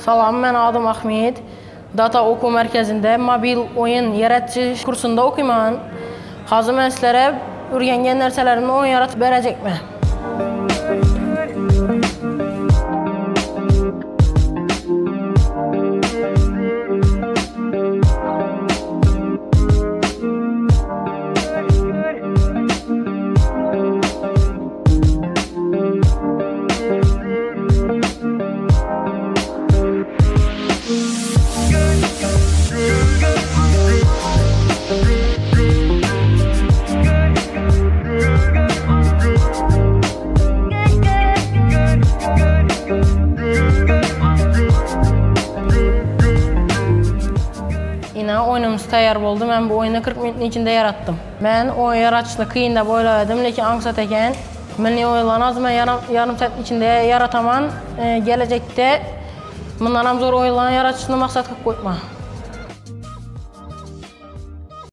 Salam, mən adım Ahmet. Data Oku Mərkəzində mobil oyun yaratıcı kursunda oxuyuram. Hazır mən sizlərə öyrənən nərsələrimlə oyun yaratıb verəcəkəm. Yine oyunumuz tayyor oldu. Ben bu oyunu 40 minutin içinde yarattım. Ben o yaratıcılığı kıyında boyladım. Lekin angsat eken. Ben ne oylanaz, ben yarım, yarım saat içinde yarataman. Ee, gelecekte bundan zor yaratıcılığını maksat kılıp koyma.